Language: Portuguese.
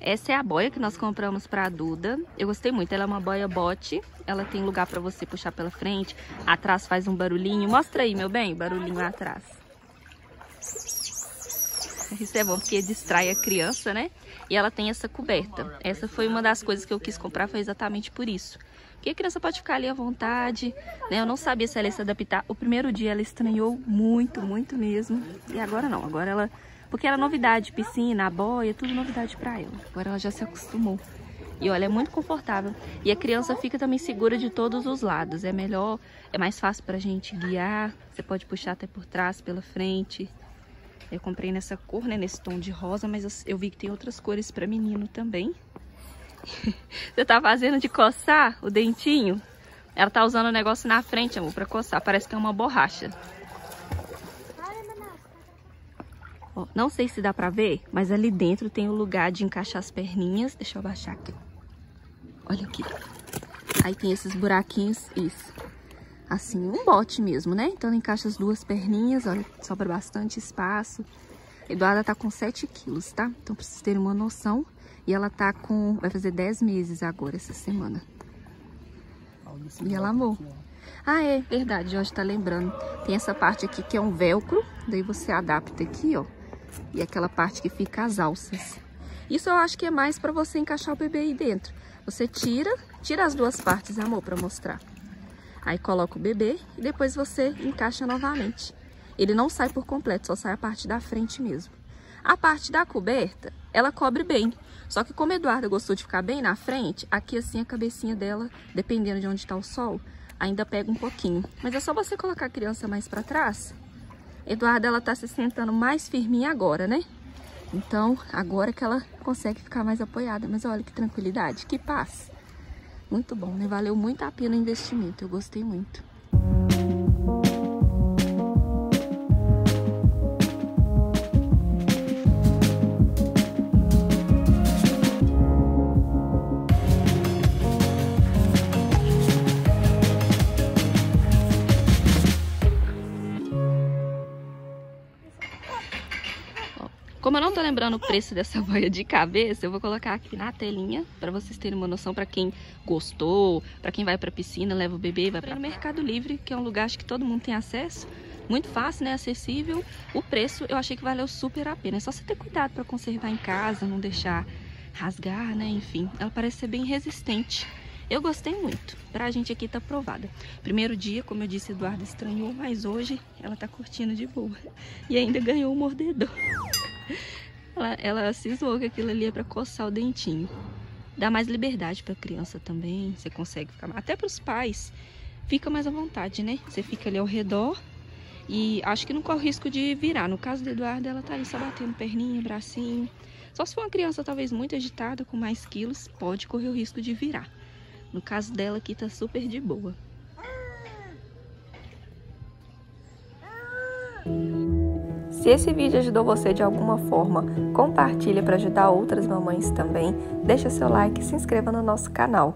Essa é a boia que nós compramos para a Duda. Eu gostei muito, ela é uma boia bote. Ela tem lugar para você puxar pela frente. Atrás faz um barulhinho. Mostra aí, meu bem, barulhinho atrás. Isso é bom porque distrai a criança, né? E ela tem essa coberta. Essa foi uma das coisas que eu quis comprar, foi exatamente por isso. Porque a criança pode ficar ali à vontade, né? Eu não sabia se ela ia se adaptar. O primeiro dia ela estranhou muito, muito mesmo. E agora não, agora ela... Porque era novidade, piscina, boia, tudo novidade pra ela. Agora ela já se acostumou. E olha, é muito confortável. E a criança fica também segura de todos os lados. É melhor, é mais fácil pra gente guiar. Você pode puxar até por trás, pela frente. Eu comprei nessa cor, né, nesse tom de rosa, mas eu vi que tem outras cores pra menino também. Você tá fazendo de coçar o dentinho? Ela tá usando o negócio na frente, amor, pra coçar. Parece que é uma borracha. Ó, não sei se dá pra ver, mas ali dentro tem o lugar de encaixar as perninhas. Deixa eu abaixar aqui. Olha aqui. Aí tem esses buraquinhos, isso. Assim, um bote mesmo, né? Então encaixa as duas perninhas, olha, sobra bastante espaço. Eduarda tá com 7 quilos, tá? Então pra vocês terem uma noção. E ela tá com... vai fazer 10 meses agora, essa semana. E ela amou. Ah, é verdade, Jorge tá lembrando. Tem essa parte aqui que é um velcro. Daí você adapta aqui, ó. E aquela parte que fica as alças. Isso eu acho que é mais pra você encaixar o bebê aí dentro. Você tira, tira as duas partes, amor, pra mostrar. Aí coloca o bebê e depois você encaixa novamente. Ele não sai por completo, só sai a parte da frente mesmo. A parte da coberta, ela cobre bem. Só que como a Eduarda gostou de ficar bem na frente, aqui assim a cabecinha dela, dependendo de onde está o sol, ainda pega um pouquinho. Mas é só você colocar a criança mais para trás. Eduarda, ela tá se sentando mais firminha agora, né? Então, agora que ela consegue ficar mais apoiada. Mas olha que tranquilidade, que paz. Muito bom, né? Valeu muito a pena o investimento, eu gostei muito. Como eu não tô lembrando o preço dessa boia de cabeça, eu vou colocar aqui na telinha para vocês terem uma noção para quem gostou, para quem vai para piscina, leva o bebê, vai para o Mercado Livre, que é um lugar acho que todo mundo tem acesso. Muito fácil, né? Acessível. O preço eu achei que valeu super a pena. É só você ter cuidado para conservar em casa, não deixar rasgar, né? Enfim, ela parece ser bem resistente. Eu gostei muito. Pra gente aqui tá aprovada. Primeiro dia, como eu disse, Eduardo estranhou, mas hoje ela tá curtindo de boa. E ainda ganhou o mordedor. Ela, ela cismou que aquilo ali é pra coçar o dentinho. Dá mais liberdade pra criança também. Você consegue ficar... Até pros pais. Fica mais à vontade, né? Você fica ali ao redor. E acho que não corre risco de virar. No caso do Eduardo, ela tá ali só batendo perninha, bracinho. Só se for uma criança talvez muito agitada, com mais quilos, pode correr o risco de virar. No caso dela aqui tá super de boa. Se esse vídeo ajudou você de alguma forma, compartilhe para ajudar outras mamães também. Deixa seu like e se inscreva no nosso canal.